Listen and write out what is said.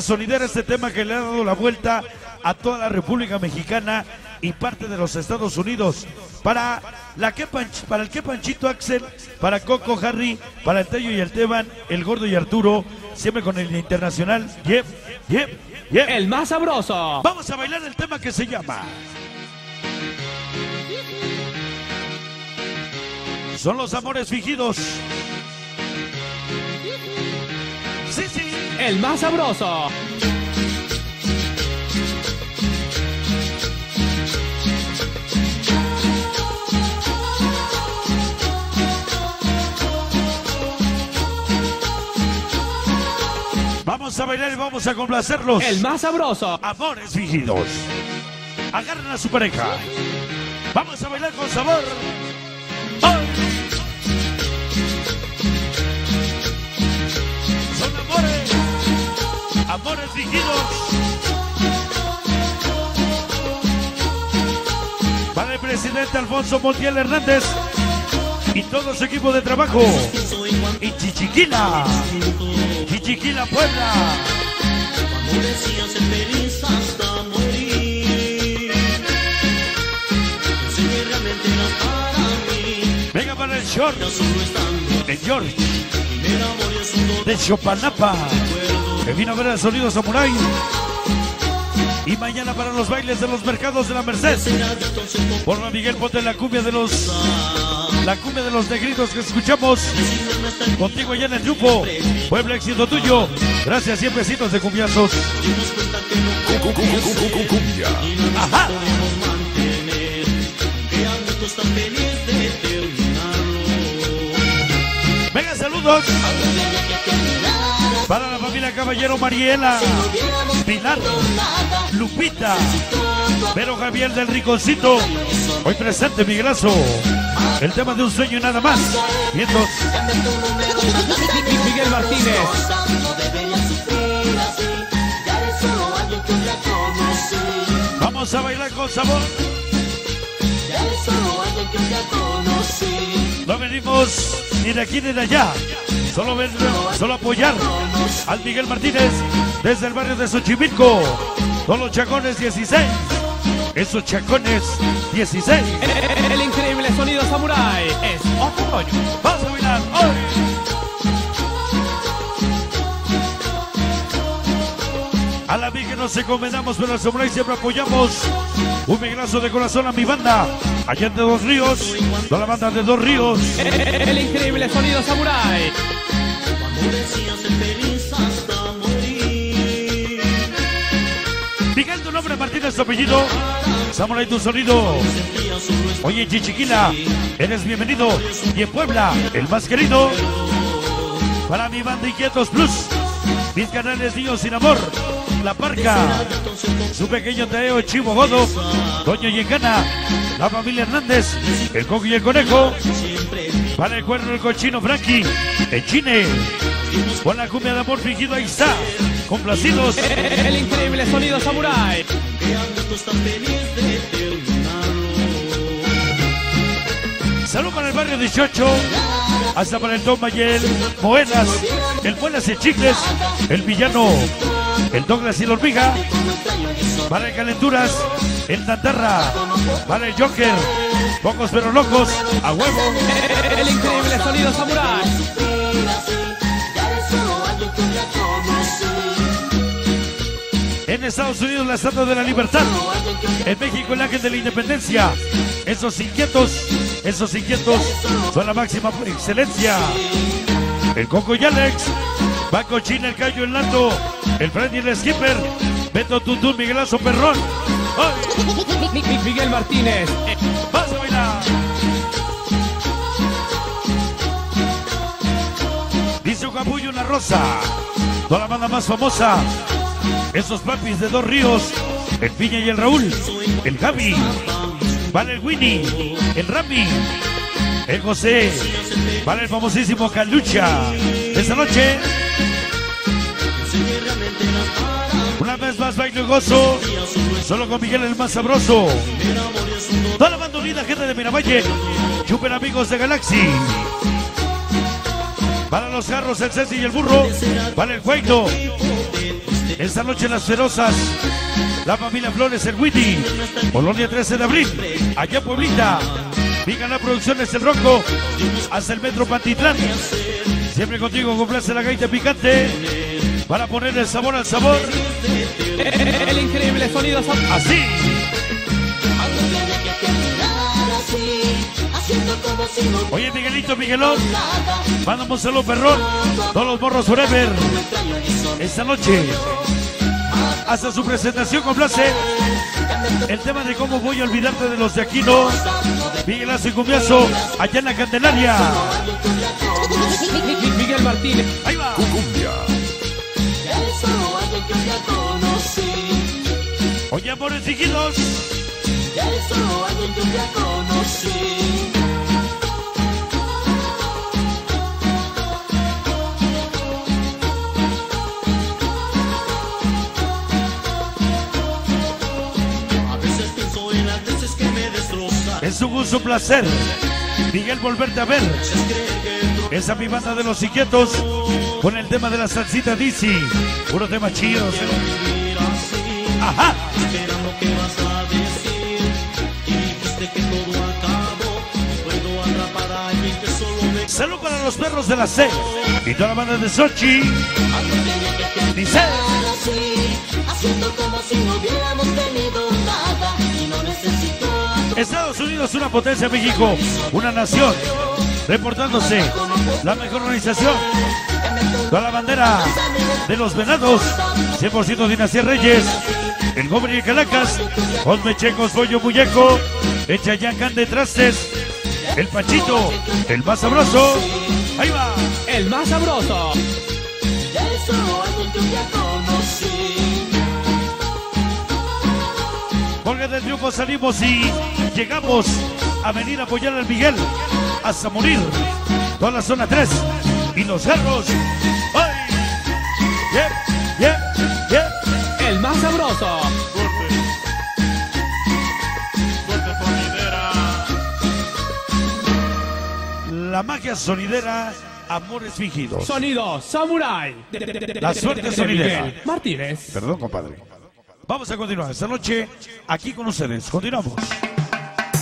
sonidera este tema que le ha dado la vuelta a toda la República Mexicana y parte de los Estados Unidos. Para, la que Panch- para el que Panchito Axel, para Coco Harry, para el Tello y el Teban, el Gordo y Arturo, siempre con el internacional. Yep, yep, yep. El más sabroso. Vamos a bailar el tema que se llama. Son los amores fingidos. El más sabroso. Vamos a bailar y vamos a complacerlos. El más sabroso. Amores fingidos. Agarren a su pareja. Vamos a bailar con sabor. Fingidos. Para el presidente Alfonso Montiel Hernández y todo su equipo de trabajo. Y Chichiquila. Chichiquila Puebla. Venga para el short de George. de Chopanapa, que vino a ver el sonido Samurai. Y mañana para los bailes de los mercados de la Merced. Por Miguel ponte la cumbia de los la cumbia de los negritos que escuchamos contigo allá en el grupo. Puebla éxito tuyo. Gracias, 100 besitos de cumbiazos. nos Ajá. Venga, saludos. Para la familia Caballero Mariela, Pilar, Lupita, Vero Javier del Riconcito. Hoy presente, Miguelazo. El tema de un sueño y nada más. Vientos. Miguel Martínez. Vamos a bailar con sabor. Venimos ni de aquí ni de allá. Solo, ven, solo apoyar al Miguel Martínez desde el barrio de Xochimilco. Con los chacones 16. Esos chacones 16. El, el increíble sonido samurai. Es otro rollo. Vamos a bailar hoy. A la que nos encomendamos, pero al Samurai siempre apoyamos. Un migrazo de corazón a mi banda. Allá de Dos Ríos. Toda la banda de Dos Ríos. El, el increíble sonido samurai. Miguel, tu nombre, Martínez, tu apellido. Samurai, tu sonido. Oye, Chichiquila, eres bienvenido. Y en Puebla, el más querido. Para mi banda Inquietos Plus. Mis canales Niños Sin Amor. La Parca. Su pequeño Teo Chivo Godo. Toño Yengana. La familia Hernández. El Coco y el Conejo. Para el cuerno el cochino Frankie. El Chine. Con la cumbia de amor fingido ahí está. Complacidos. El, el increíble sonido samurai. Salud para el barrio 18. Hasta para el Toma y el Moedas. El Buenas y Chicles. El Villano. El Douglas y la Hormiga. Para el Calenturas. El Natarra. Para el Joker. Pocos pero locos. A huevo. El, el increíble sonido samurai. En Estados Unidos la Estatua de la Libertad. En México el Ángel de la Independencia. Esos inquietos. Esos inquietos son la máxima excelencia. El Coco y Alex. Paco China, el Cayo, el Lando. El Freddy, el Skipper. Beto Tutún, Miguelazo Perrón. ¡Ay! Mi- mi- Miguel Martínez. ¡Vas a bailar! Dice un capullo una rosa. Toda la banda más famosa. Esos papis de dos ríos. El Piña y el Raúl. El Gaby. Vale el Winnie. El Rami. El José. Vale el famosísimo Calucha. Esta noche. Una vez más bailo y gozo. Solo con Miguel el más sabroso. Toda la banda gente de Miravalle. Chupen amigos de Galaxy. Para los carros, el Ceci y el burro. Para el Jueito. Esta noche Las Ferozas, la familia Flores, el Witty, Colonia 13 de abril, allá Pueblita. Vigan producciones El Roco, hasta el Metro Pantitlán. Siempre contigo complace la gaita picante para poner el sabor al sabor. El increíble sonido. Así. Oye, Miguelito, Miguelón, mandamos un saludo perrón. Todos los morros forever. Esta noche, hasta su presentación complace el tema de cómo voy a olvidarte de los de Aquino. Miguelazo y Cumbiazo, allá en la Candelaria. Miguel Martínez. Ahí va. Oye, amores chiquitos. Eres solo alguien que ya conocí. Es un gusto, un placer. Miguel, volverte a ver. Esa mi banda de los inquietos con el tema de la salsita Dizzy. Puro tema chido. vivir así, Ajá. Salud para los perros de la C y toda la banda de Sochi. Dice. Estados Unidos, una potencia, México, una nación. Reportándose la mejor organización. Toda la bandera de los venados. 100% Dinastía Reyes. El Gobre y Calacas. Osme Checos, Pollo Muñeco. Echayacán de Trastes. El Pachito. El más sabroso. Ahí va. El más sabroso. Eres solo alguien que ya conocí. Volga del Triunfo salimos y llegamos a venir a apoyar al Miguel hasta morir. Toda la zona 3 y los cerros. ¡Ay! ¡Yep! ¡Yep! ¡Yep! El más sabroso. La magia sonidera, amores fingidos. Sonido Samurai. La suerte De sonidera. Miguel Martínez. Perdón, compadre. Vamos a continuar esta noche aquí con ustedes. Continuamos.